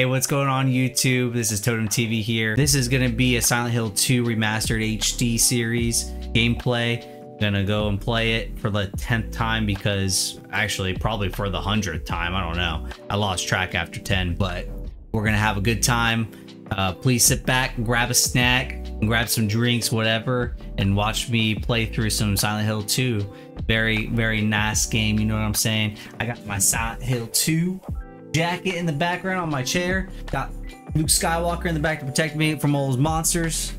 Hey, what's going on YouTube? This is Totem TV here. This is gonna be a Silent Hill 2 Remastered HD series gameplay. Gonna go and play it for the 10th time because actually probably for the 100th time, I don't know. I lost track after 10, but we're gonna have a good time. Uh, please sit back and grab a snack and grab some drinks, whatever, and watch me play through some Silent Hill 2. Very, very nice game, you know what I'm saying? I got my Silent Hill 2 jacket in the background on my chair. Got Luke Skywalker in the back to protect me from all those monsters.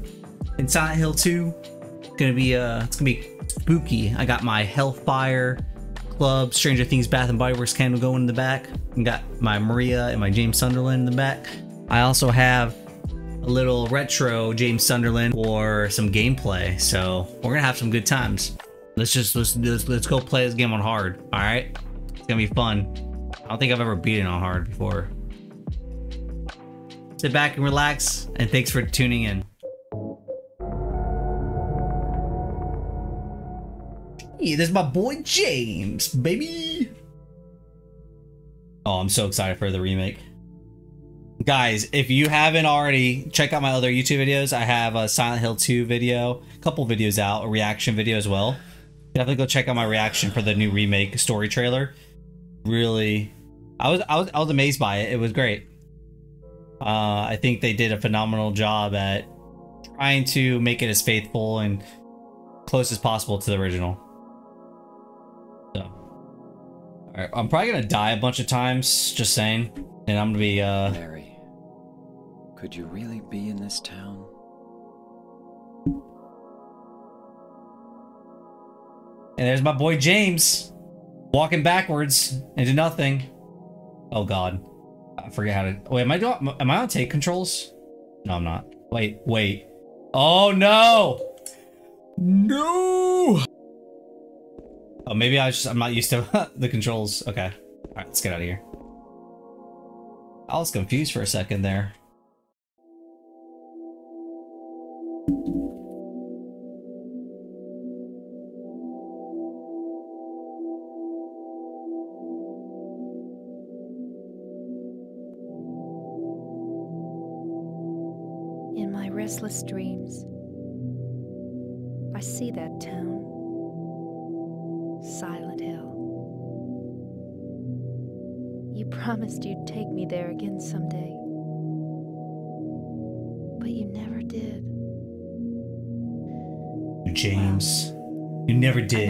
In Silent Hill 2, it's gonna be uh, it's gonna be spooky. I got my Hellfire Club Stranger Things Bath and Body Works candle going in the back. And got my Maria and my James Sunderland in the back. I also have a little retro James Sunderland for some gameplay. So we're gonna have some good times. Let's just let's let's, let's go play this game on hard. All right, it's gonna be fun. I don't think I've ever beaten on hard before. Sit back and relax, and thanks for tuning in. Hey, there's my boy James, baby. Oh, I'm so excited for the remake. Guys, if you haven't already, check out my other YouTube videos. I have a Silent Hill 2 video, a couple videos out, a reaction video as well. Definitely go check out my reaction for the new remake story trailer. Really, I was I was I was amazed by it. It was great. Uh, I think they did a phenomenal job at trying to make it as faithful and close as possible to the original. So, all right, I'm probably gonna die a bunch of times. Just saying, and I'm gonna be uh. Mary, could you really be in this town? And there's my boy James, walking backwards into nothing. Oh God, I forget how to. Wait, am I doing? Am I on tank controls? No, I'm not. Wait, wait. Oh no! No! Oh, maybe I just I'm not used to the controls. Okay, all right, let's get out of here. I was confused for a second there. In my restless dreams, I see that town, Silent Hill. You promised you'd take me there again someday, but you never did. James, you never did.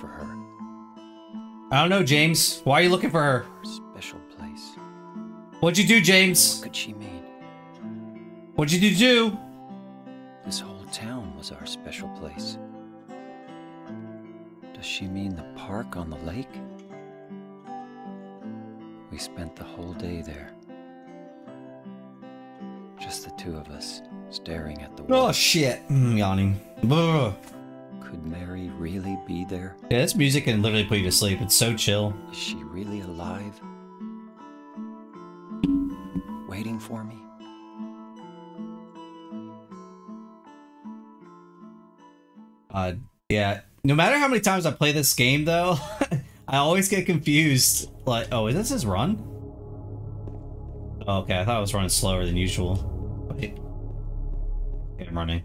For her? I don't know, James. Why are you looking for her? Her special place. What'd you do, James? What could she mean? What'd you do? This whole town was our special place. Does she mean the park on the lake? We spent the whole day there. Just the two of us, staring at the wall. Oh shit! Mm, yawning. Ugh. Could Mary really be there? Yeah, this music can literally put you to sleep. It's so chill. Is she really alive? Waiting for me? Uh, yeah. No matter how many times I play this game, though, I always get confused. Like, oh, is this his run? Oh, okay, I thought I was running slower than usual. Wait. Okay, I'm running.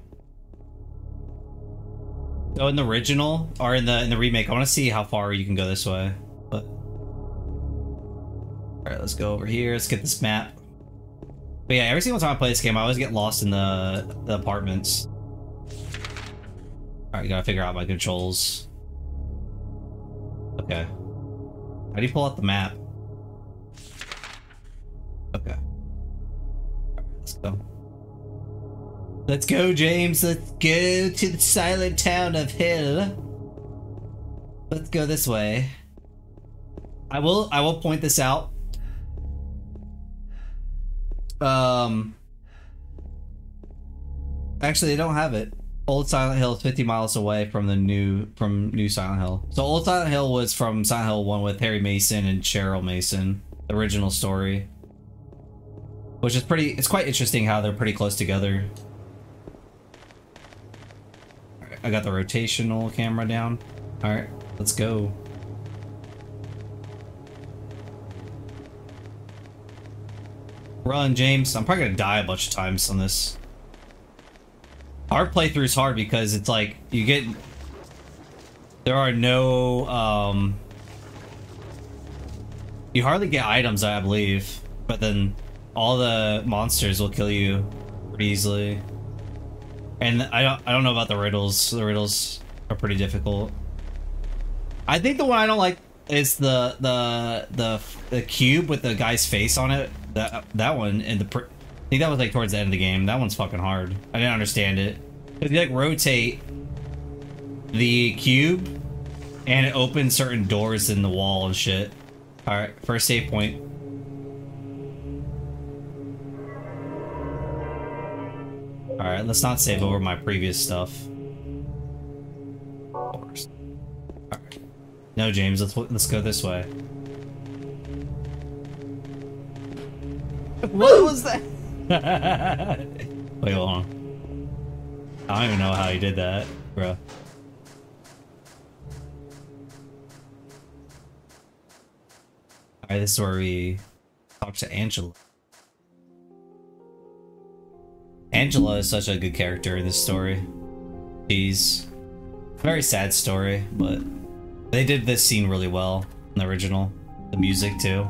So in the original or in the in the remake, I want to see how far you can go this way. But all right, let's go over here. Let's get this map. But yeah, every single time I play this game, I always get lost in the the apartments. All right, gotta figure out my controls. Okay. How do you pull out the map? Okay. Alright, let's go. Let's go, James. Let's go to the silent town of Hill. Let's go this way. I will I will point this out. Um Actually, they don't have it. Old Silent Hill is 50 miles away from the new from New Silent Hill. So Old Silent Hill was from Silent Hill 1 with Harry Mason and Cheryl Mason, the original story. Which is pretty it's quite interesting how they're pretty close together. Alright, I got the rotational camera down. Alright, let's go. Run, James. I'm probably gonna die a bunch of times on this. Our playthrough is hard because it's like you get there are no um you hardly get items I believe but then all the monsters will kill you pretty easily and I don't I don't know about the riddles the riddles are pretty difficult I think the one I don't like is the the the the cube with the guy's face on it that that one and the I think that was like towards the end of the game. That one's fucking hard. I didn't understand it. If you like rotate the cube and it opens certain doors in the wall and shit. Alright, first save point. Alright, let's not save over my previous stuff. No, James, let's let's go this way. What was that? Wait, hold on. I don't even know how he did that, bro. Alright, this is where we talk to Angela. Angela is such a good character in this story. She's a very sad story, but they did this scene really well in the original. The music too.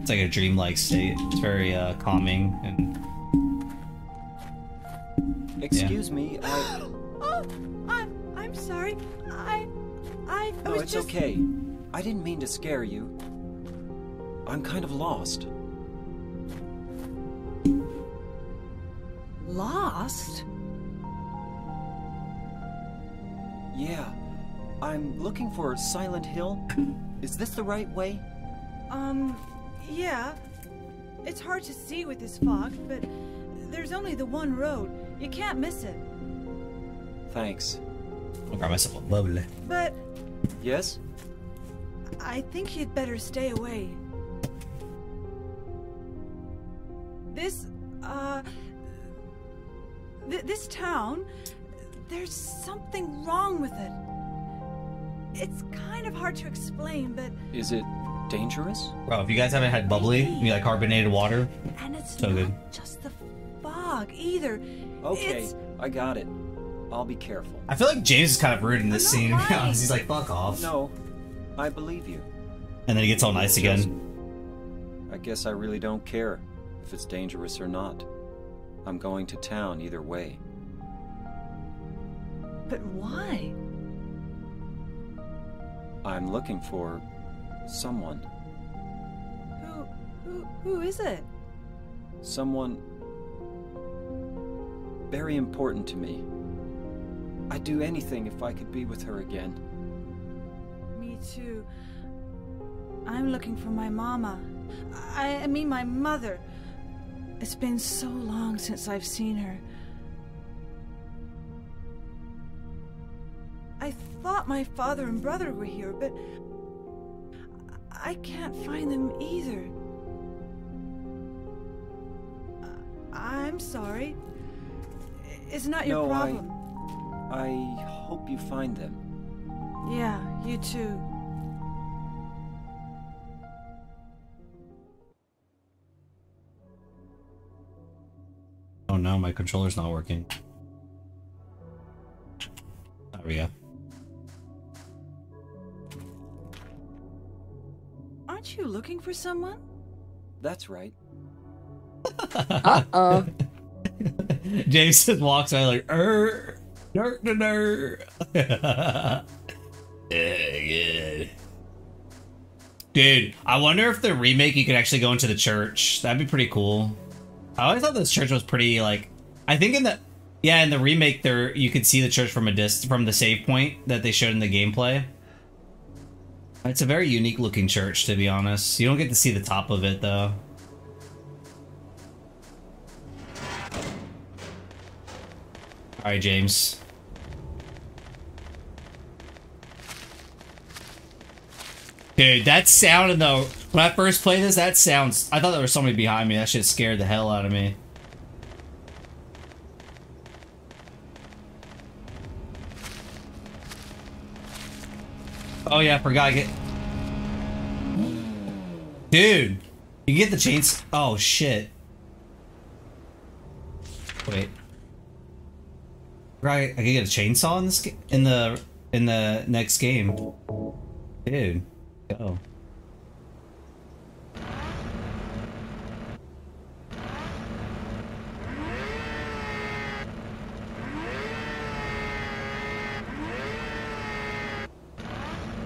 It's like a dreamlike state. It's very uh, calming and. Excuse yeah. me, I. Oh, I'm I'm sorry. I I, I No, was it's just okay. I didn't mean to scare you. I'm kind of lost. Lost. Yeah. I'm looking for Silent Hill. Is this the right way? Um, yeah. It's hard to see with this fog, but there's only the one road. You can't miss it. Thanks. I'll grab myself a bubbly. But Yes? I think you'd better stay away. This, th this town, there's something wrong with it. It's kind of hard to explain, but Is it dangerous? Bro, if you guys haven't had bubbly, you mean like carbonated water, and it's So not good. just the fog either. Okay, It's I got it. I'll be careful. I feel like James is kind of rude in this scene. not To be honest. He's like, "Fuck off," No, I believe you. and then he gets all nice again. I guess I really don't care if it's dangerous or not. I'm going to town either way. But why? I'm looking for someone. Who, who, who is it? Someone very important to me. I'd do anything if I could be with her again. Me too. I'm looking for my mama. I, I mean, my mother. It's been so long since I've seen her. I thought my father and brother were here, but I can't find them either. I'm sorry. It's not your No, I- problem. I hope you find them. Yeah, you too. No, my controller's not working. There we go. Aren't you looking for someone? That's right. Uh-oh. James just walks by like, er, ner, ner, ner. Dude, I wonder if the remake you could actually go into the church. That'd be pretty cool. I always thought this church was pretty like. I think in the yeah in the remake there you could see the church from a dist from the save point that they showed in the gameplay. It's a very unique looking church to be honest. You don't get to see the top of it though. All right, James. Dude, that sound in the when I first played this, that sounds. I thought there was somebody behind me. That shit scared the hell out of me. Oh yeah, I forgot. Get, dude, you get the chains. Oh shit. Wait. Right, I can get a chainsaw in this in the in the next game. Dude, go.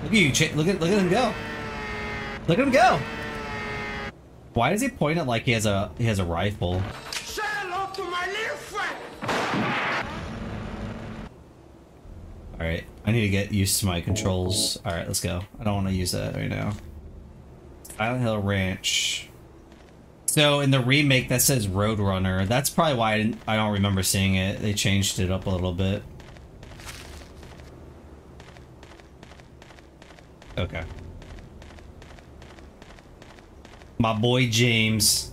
Look at you, look at look at him go. Look at him go. Why does he point it like he has a he has a rifle? Say hello to my little friend. All right, I need to get used to my controls. All right, let's go. I don't want to use that right now. Silent Hill Ranch. So in the remake that says Roadrunner. That's probably why I, didn't, I don't remember seeing it. They changed it up a little bit. Okay. My boy James.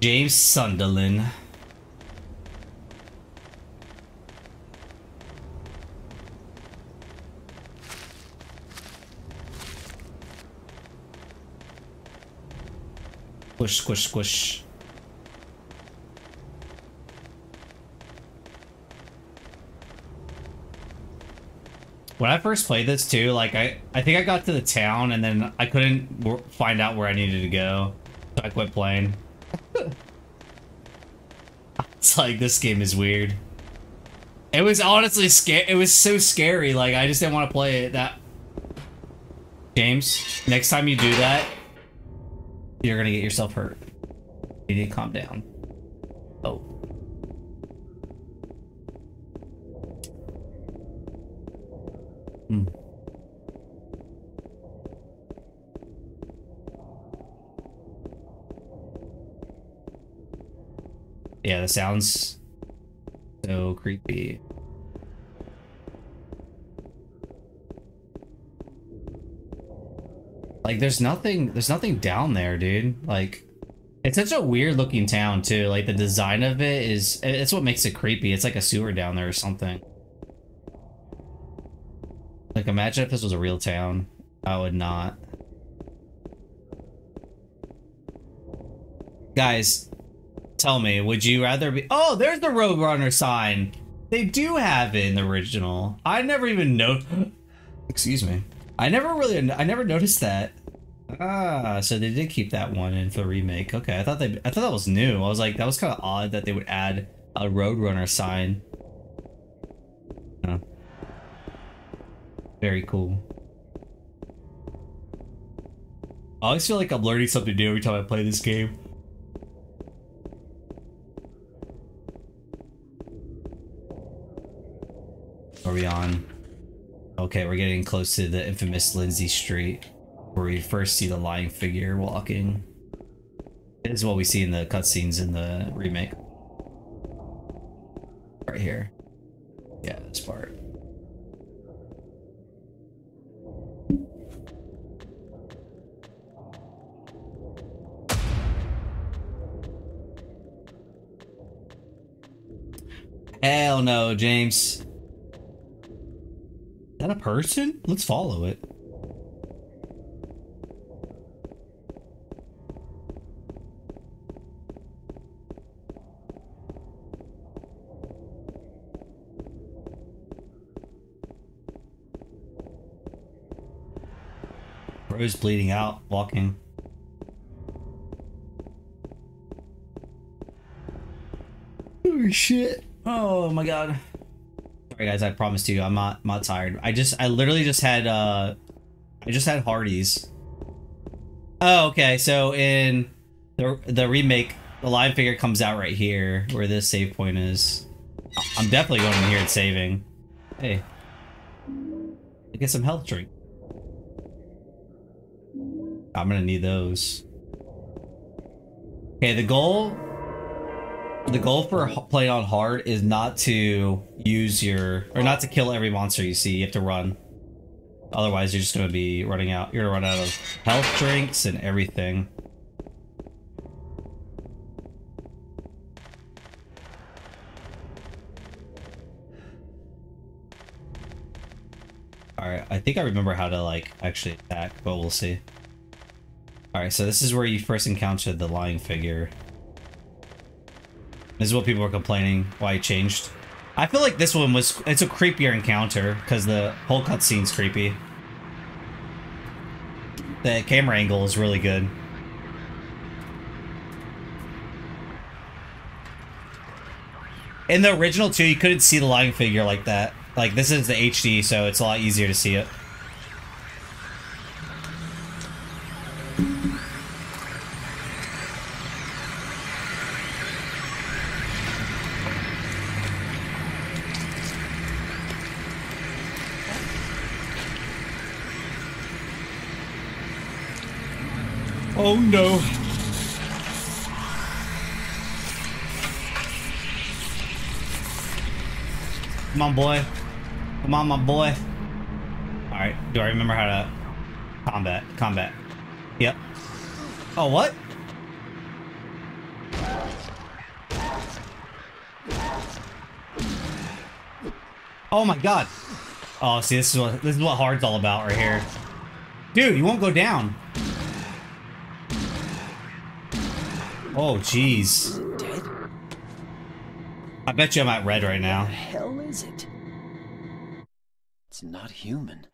James Sunderland. Squish, squish, squish. When I first played this too, like I, I think I got to the town and then I couldn't find out where I needed to go, so I quit playing. it's like this game is weird. It was honestly scary. It was so scary. Like I just didn't want to play it. That James, next time you do that, you're gonna get yourself hurt. You need to calm down. Sounds so creepy. Like there's nothing there's nothing down there, dude. Like it's such a weird looking town too. Like the design of it is it's what makes it creepy. It's like a sewer down there or something. Like imagine if this was a real town. I would not. Guys, tell me, would you rather be Oh, there's the Roadrunner sign. They do have it in the original. I never even know Excuse me. I never really I never noticed that. Ah, so they did keep that one in for the remake. Okay, I thought they I thought that was new. I was like that was kind of odd that they would add a Roadrunner sign. Oh. Very cool. I always feel like I'm learning something new every time I play this game. Are we on? Okay, we're getting close to the infamous Lindsey Street, where we first see the lying figure walking. This is what we see in the cutscenes in the remake. Right here. Yeah, this part. Hell no, James. That a person? Let's follow it. Bro's bleeding out, walking. Oh shit. Oh my god. Sorry guys, I promised you I'm not not tired. I just I literally just had uh I just had Hardee's. Oh, okay. So in the the remake, the lying figure comes out right here where this save point is. I'm definitely going in here and saving. Hey. Get some health drink. I'm gonna need those. Okay, the goal the goal for playing on hard is not to use your or not to kill every monster you see. You have to run. Otherwise, you're just gonna be running out. You're gonna run out of health drinks and everything. Alright, I think I remember how to, like, actually attack, but we'll see. Alright, so this is where you first encounter the lying figure. This is what people were complaining why it changed. I feel like this one was it's a creepier encounter because the whole cutscene's creepy. The camera angle is really good. In the original too, you couldn't see the lying figure like that. Like this is the HD, so it's a lot easier to see it. Boy. Come on, my boy. Alright, do I remember how to... Combat. Combat. Yep. Oh, what? Oh my god. Oh, see, this is what this is what hard's all about right here. Dude, you won't go down. Oh, jeez. Bet you I'm at red right now. What the hell is it? It's not human.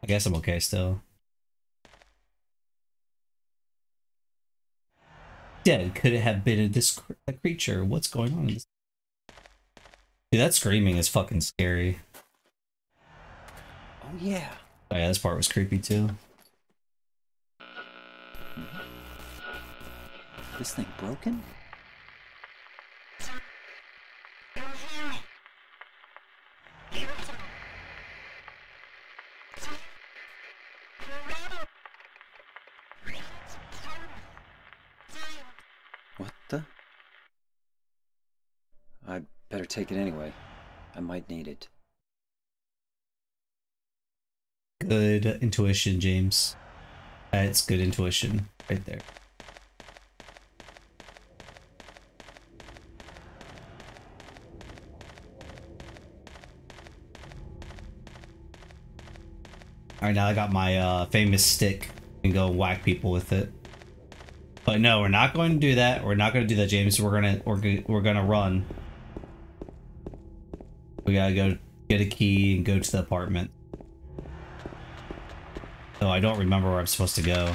I guess I'm okay still. Dead. Could it have been a, this cr- creature? What's going on? Dude, that screaming is fucking scary. Oh yeah. Oh yeah, this part was creepy too. This thing broken? What the? I'd better take it anyway. I might need it. Good intuition, James. That's good intuition right there. Alright, now I got my uh, famous stick and go whack people with it. But no, we're not going to do that. We're not going to do that, James. We're gonna we're we're gonna run. We gotta go get a key and go to the apartment. Oh, I don't remember where I'm supposed to go.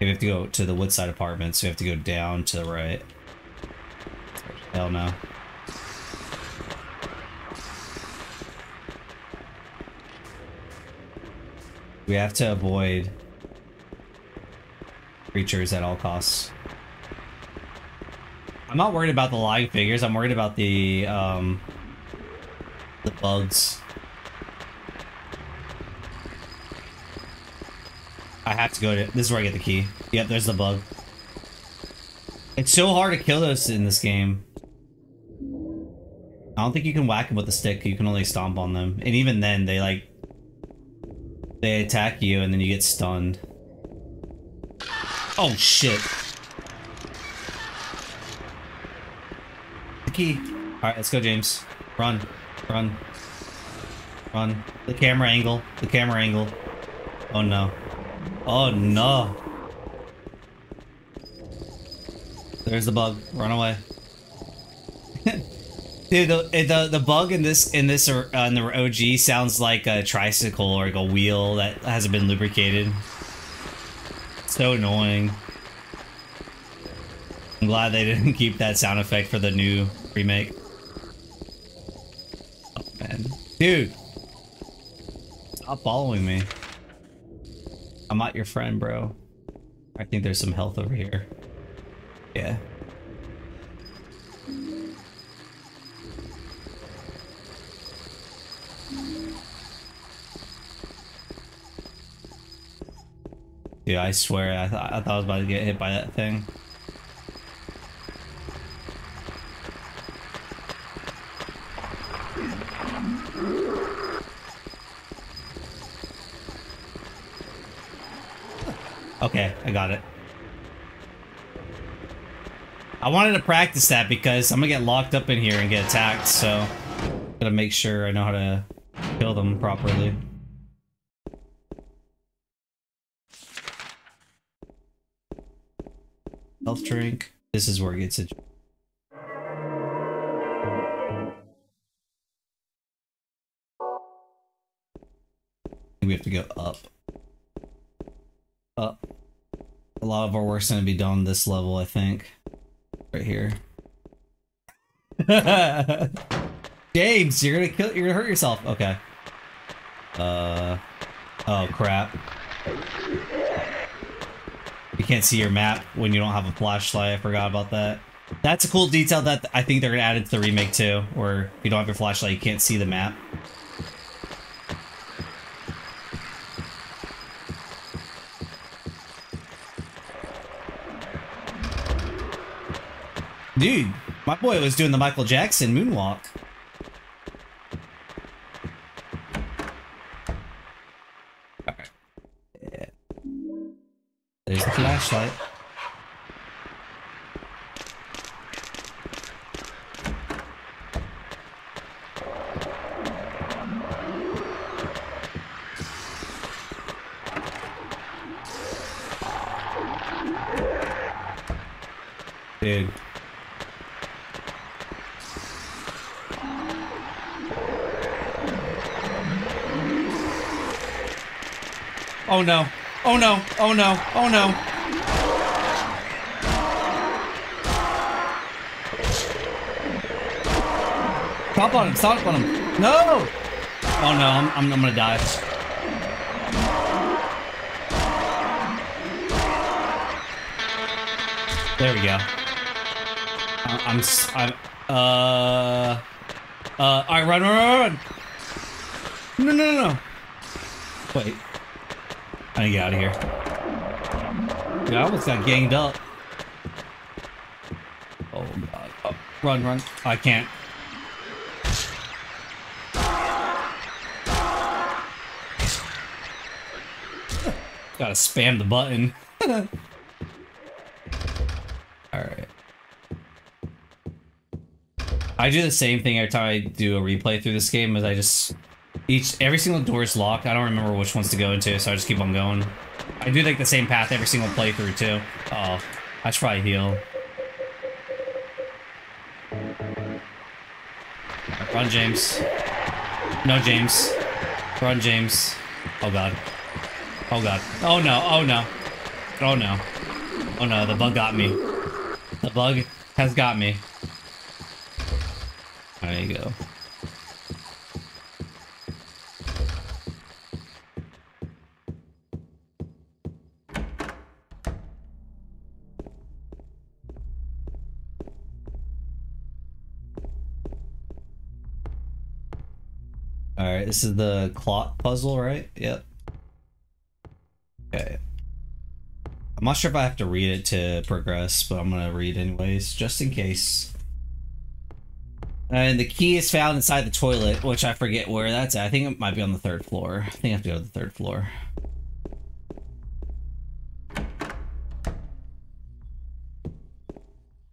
We have to go to the Woodside Apartments. So we have to go down to the right. Hell no. We have to avoid creatures at all costs. I'm not worried about the lying figures. I'm worried about the um the bugs. I have to go to this is where I get the key. Yep, there's the bug. It's so hard to kill those in this game. I don't think you can whack them with a stick. You can only stomp on them, and even then, they like they attack you, and then you get stunned. Oh shit! The key. All right, let's go, James. Run, run, run. The camera angle. The camera angle. Oh no. Oh no. There's the bug. Run away. Dude, the, the the bug in this in this uh, in the OG sounds like a tricycle or like a wheel that hasn't been lubricated. So annoying. I'm glad they didn't keep that sound effect for the new remake. Oh man. Dude! Stop following me. I'm not your friend, bro. I think there's some health over here. Yeah. Dude, I swear, I, th I thought I was about to get hit by that thing. Okay, I got it. I wanted to practice that because I'm gonna get locked up in here and get attacked, so gotta make sure I know how to kill them properly. Health drink. This is where it gets it. We have to go up. Up. A lot of our work's gonna be done this level, I think. Right here. James, you're gonna kill. You're gonna hurt yourself. Okay. Uh. Oh crap. Can't see your map when you don't have a flashlight. I forgot about that. That's a cool detail that I think they're gonna add into the remake too, where if you don't have your flashlight, you can't see the map. Dude, my boy was doing the Michael Jackson moonwalk. Dude. Oh no. Oh no. Oh no. Oh no. Stop on him. Stop on him. No! Oh no, I'm, I'm, I'm gonna die. There we go. I'm, I'm, uh, uh, alright, run, run, run, run! No, no, no, no. Wait. I need to get out of here. Dude, I almost got ganged up. Oh god. Oh, run, run. I can't. Gotta spam the button. Alright. I do the same thing every time I do a replay through this game, is I just each every single door is locked. I don't remember which ones to go into, so I just keep on going. I do like the same path every single playthrough too. Oh, I should probably heal. Run, James. No, James. Run, James. Oh god. Oh god. Oh no. Oh no. Oh no. Oh no. The bug got me. The bug has got me. There you go. Alright, this is the clock puzzle, right? Yep. Okay. I'm not sure if I have to read it to progress, but I'm gonna read anyways, just in case. And the key is found inside the toilet, which I forget where that's at. I think it might be on the third floor. I think I have to go to the third floor.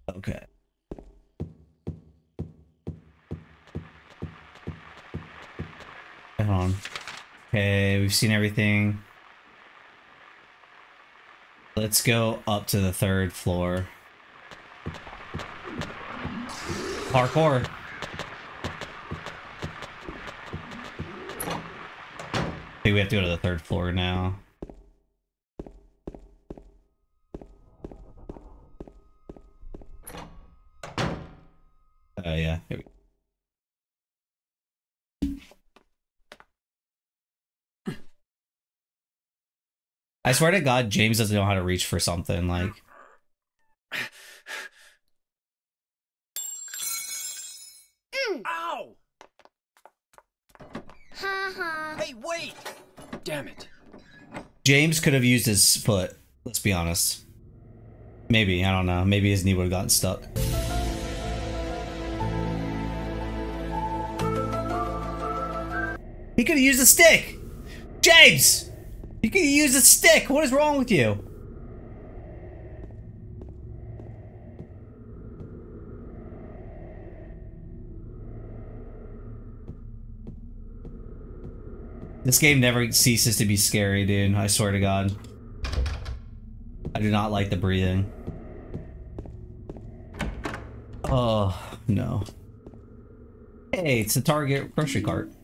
Okay. Hold on. Okay, we've seen everything. Let's go up to the third floor. Parkour. I think we have to go to the third floor now. I swear to God, James doesn't know how to reach for something. Like, mm. Ow! Hey, wait! Damn it. James could have used his foot. Let's be honest. Maybe I don't know. Maybe his knee would have gotten stuck. He could have used a stick. James, you can use a stick. What is wrong with you? This game never ceases to be scary, dude. I swear to God. I do not like the breathing. Oh, no. Hey, it's a Target grocery cart.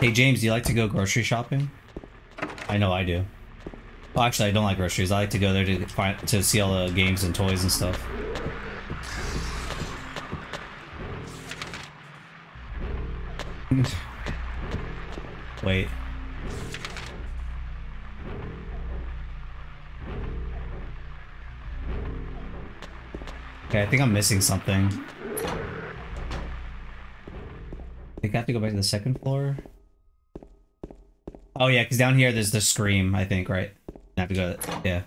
Hey, James, do you like to go grocery shopping? I know I do. Well, actually, I don't like groceries. I like to go there to find to see all the games and toys and stuff. Wait. Okay, I think I'm missing something. I think I have to go back to the second floor. Oh yeah, because down here there's the scream, I think, right? I have to go, yeah.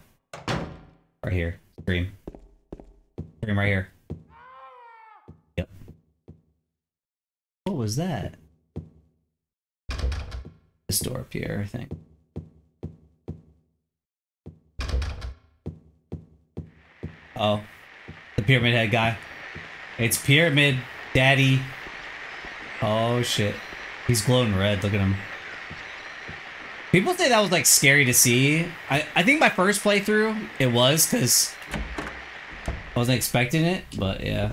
Right here, scream. Scream right here. Yep. What was that? This door up here, I think. Oh, the pyramid head guy. It's pyramid daddy. Oh shit. He's glowing red. Look at him. People say that was like scary to see. I, I think my first playthrough it was because I wasn't expecting it, but yeah.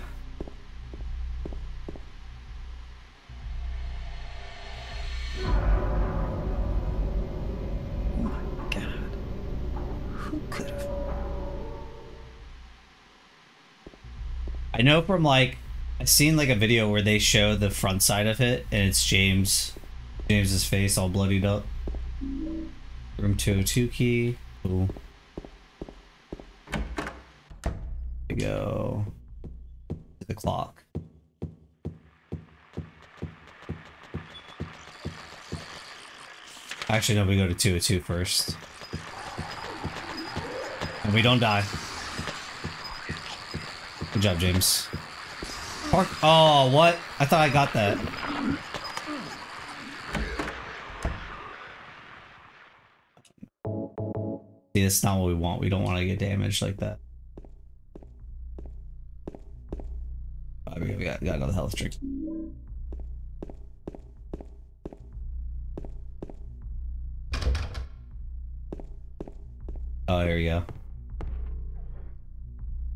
Oh my god. Who could have? I know from like I've seen like a video where they show the front side of it and it's James James's face all bloodied up. Room 202 key. Cool. We go to the clock. Actually, no, we go to 202 first. And we don't die. Good job, James. Park. Oh, what? I thought I got that. That's not what we want. We don't want to get damaged like that. Oh, we got, got another health drink. Oh, there we go.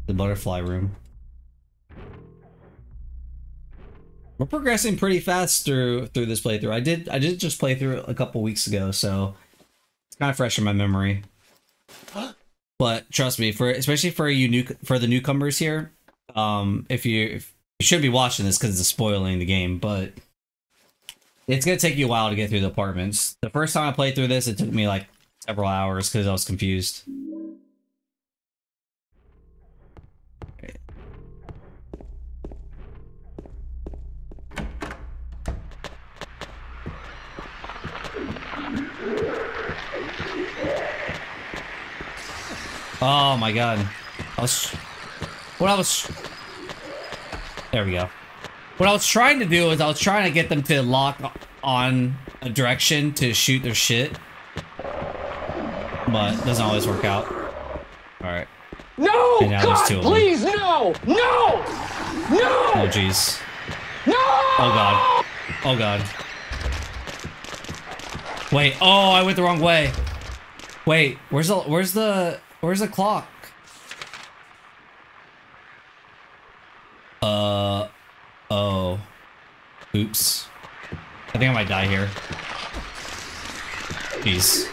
The butterfly room. We're progressing pretty fast through through this playthrough. I did I did just play through a couple weeks ago, so it's kind of fresh in my memory. But trust me, for especially for you new for the newcomers here, um, if you if, you should be watching this because it's spoiling the game, but it's gonna take you a while to get through the apartments. The first time I played through this, it took me like several hours because I was confused. Oh my god. I was what I was There we go. What I was trying to do is I was trying to get them to lock on a direction to shoot their shit. But it doesn't always work out. Alright. No! God, please, no! No! No! Oh jeez. No! Oh god. Oh god. Wait, oh I went the wrong way. Wait, where's the where's the where's the clock? Uh oh. Oops. I think I might die here. Jeez.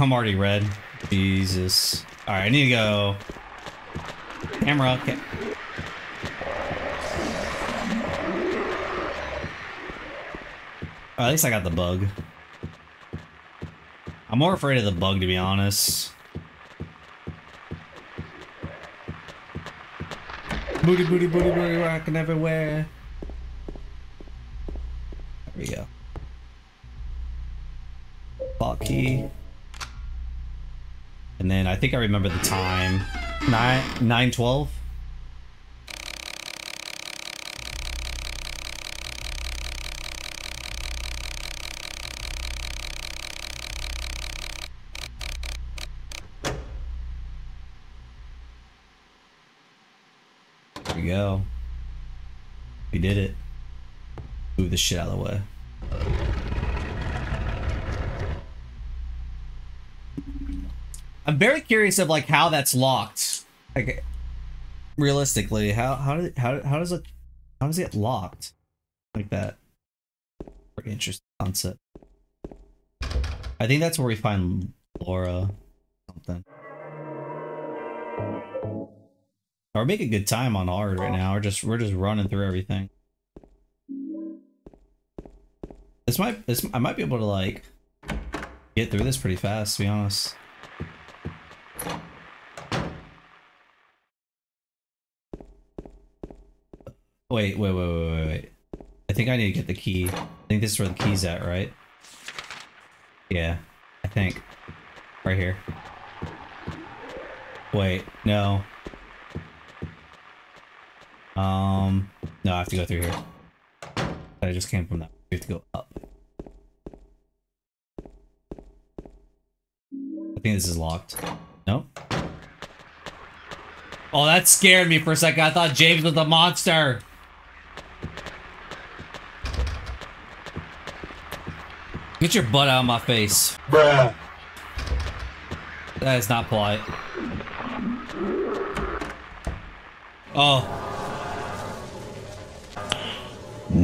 I'm already red. Jesus. Alright, I need to go. Camera. Ca at least I got the bug. I'm more afraid of the bug, to be honest. Booty, booty, booty, booty, rocking everywhere. There we go. Hotkey. And then I think I remember the time. 9, 912? Go. We did it. Move the shit out of the way. I'm very curious of like how that's locked. Like realistically, how how did how how does it how does it get locked like that? Pretty interesting concept. I think that's where we find Laura something. We're making good time on hard right now. We're just we're just running through everything. This might this I might be able to like get through this pretty fast, to be honest. Wait, wait, wait, wait, wait, wait. I think I need to get the key. I think this is where the key's at, right? Yeah, I think. Right here. Wait, no. Um, no, I have to go through here. I just came from that. We have to go up. I think this is locked. No? Oh, that scared me for a second. I thought James was a monster. Get your butt out of my face. Bruh. That is not polite. Oh,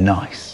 Nice.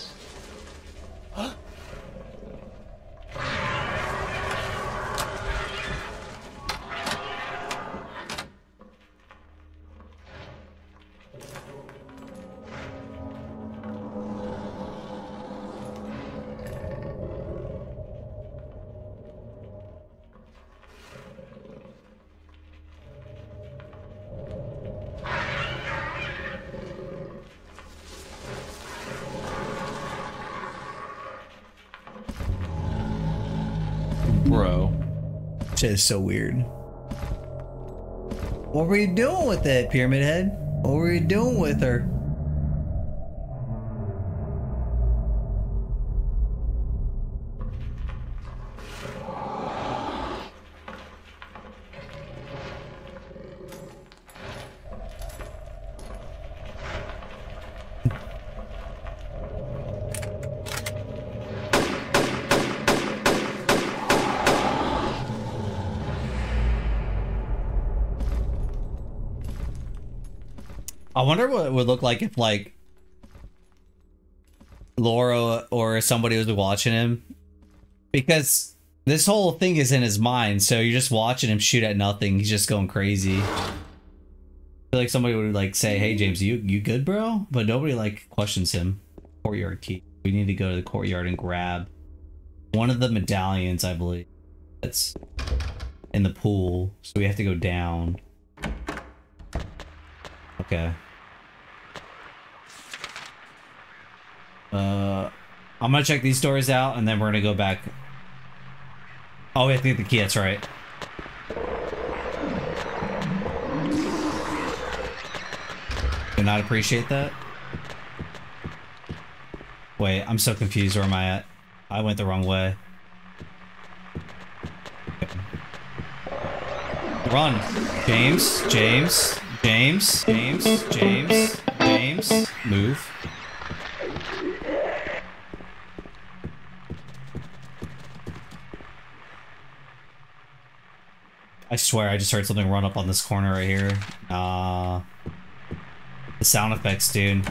Is so weird. What were you doing with it, Pyramid Head? What were you doing with her? I wonder what it would look like if like Laura or somebody was watching him. Because this whole thing is in his mind, so you're just watching him shoot at nothing. He's just going crazy. I feel like somebody would like say, "Hey James, you you good, bro?" But nobody like questions him. Courtyard key. We need to go to the courtyard and grab one of the medallions, I believe. That's in the pool, so we have to go down. Okay. Uh, I'm gonna check these doors out, and then we're gonna go back. Oh, we have to get the key. That's right. Do not appreciate that. Wait, I'm so confused. Where am I at? I went the wrong way. Run, James. James. James. James. James. James. Move. Swear I just heard something run up on this corner right here. Uh, the sound effects, dude.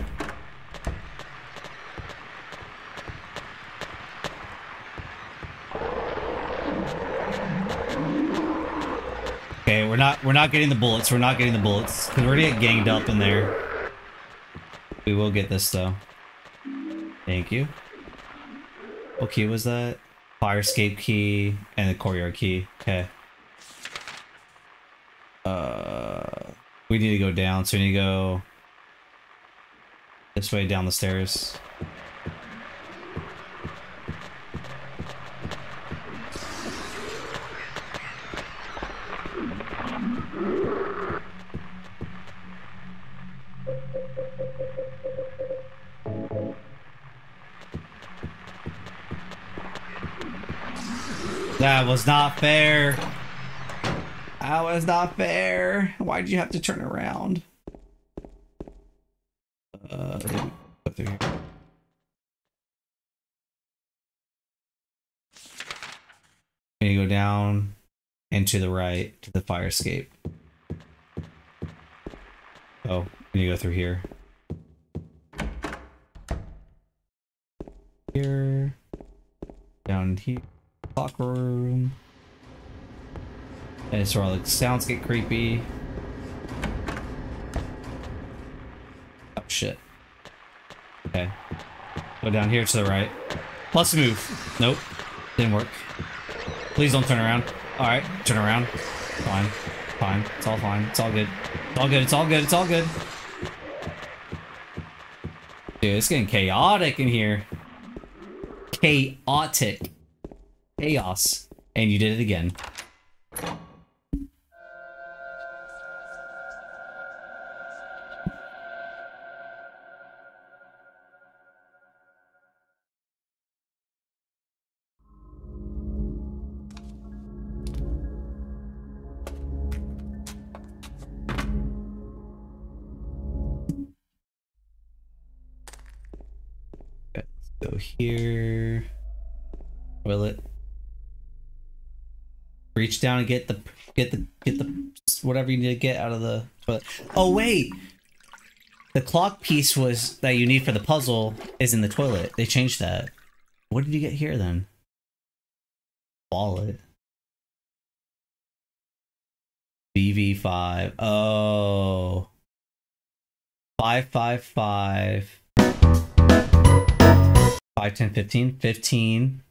Okay, we're not we're not getting the bullets. We're not getting the bullets because we're gonna get ganged up in there. We will get this though. Thank you. What key was that? Fire escape key and the courtyard key. Okay. We need to go down, so we need to go this way down the stairs. That was not fair. That was not fair. Why did you have to turn around? Uh, go you go down and to the right to the fire escape. Oh, and you go through here. Here. Down here. Clock room. And it's where all the sounds get creepy. Oh shit. Okay. Go down here to the right. Plus move. Nope. Didn't work. Please don't turn around. Alright, turn around. Fine. Fine. It's all fine. It's all good. It's all good. It's all good. It's all good. Dude, it's getting chaotic in here. Chaotic. Chaos. And you did it again. Toilet. Reach down and get the get the get the whatever you need to get out of the toilet. Oh wait. The clock piece was that you need for the puzzle is in the toilet. They changed that. What did you get here then? Wallet. BV5. Oh. 555. 5, 10, 15. 15.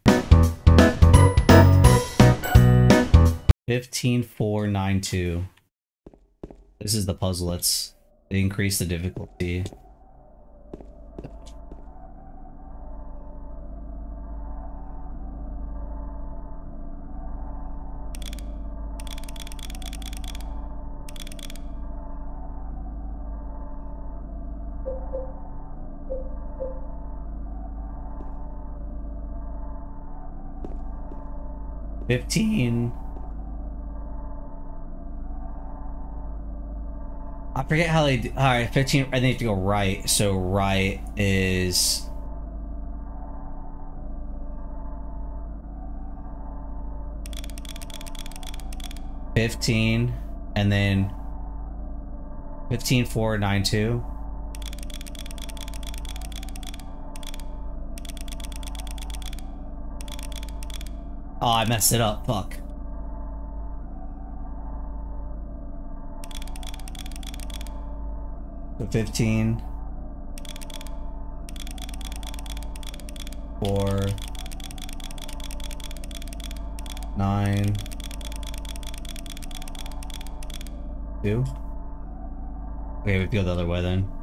15, 4, 9, 2. This is the puzzle. Let's increase the difficulty. Fifteen. I forget how they. Do. All right, fifteen. I think to go right. So right is. Fifteen, and then. Fifteen, four, nine, two. Oh, I messed it up. Fuck. So 15. 4. 9. 2. Okay, we go the other way then.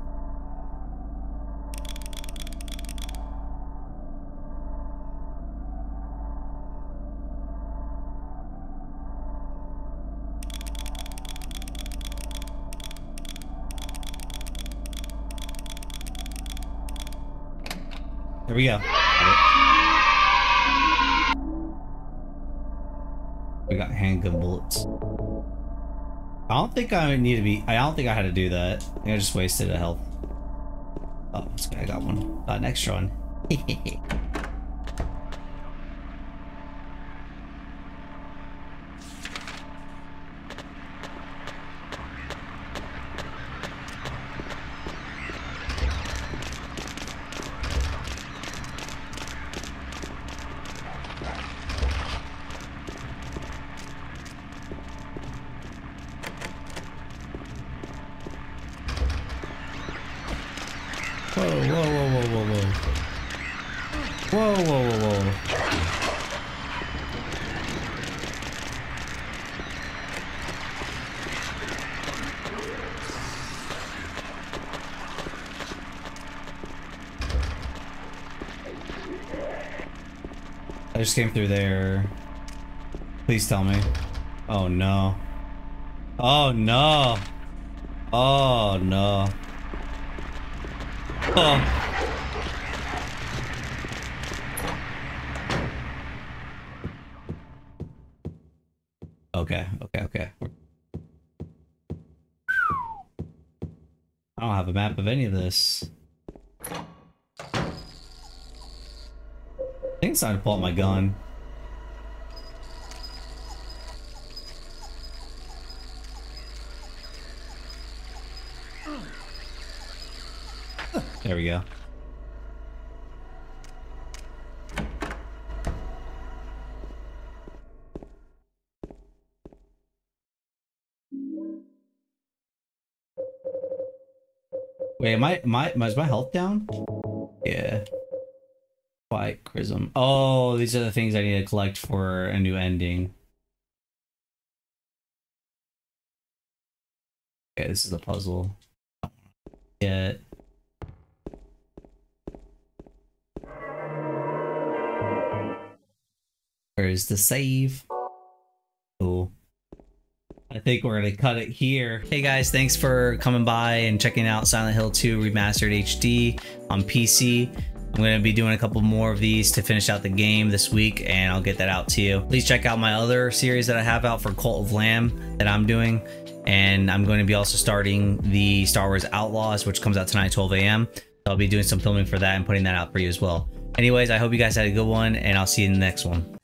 There we go. We got handgun bullets. I don't think I need to be. I don't think I had to do that. I, I just wasted a health. Oh, this guy got one. Got an extra one. Whoa, whoa, whoa, whoa, whoa, whoa. Whoa, whoa, whoa. I just came through there. Please tell me. Oh no. Oh no. Oh no. Oh. Okay, okay, okay. I don't have a map of any of this. I think it's time to pull out my gun. Wait, am I, am I, is my health down? Yeah. White Chrism. Oh, these are the things I need to collect for a new ending. Okay, this is the puzzle. Get. Where is the save? Think we're gonna cut it here. Hey guys, thanks for coming by and checking out Silent Hill 2 Remastered HD on PC. I'm going to be doing a couple more of these to finish out the game this week and I'll get that out to you. Please check out my other series that I have out for Cult of Lamb that I'm doing. And I'm going to be also starting the Star Wars Outlaws, which comes out tonight 12 a.m. So I'll be doing some filming for that and putting that out for you as well. Anyways, I hope you guys had a good one and I'll see you in the next one.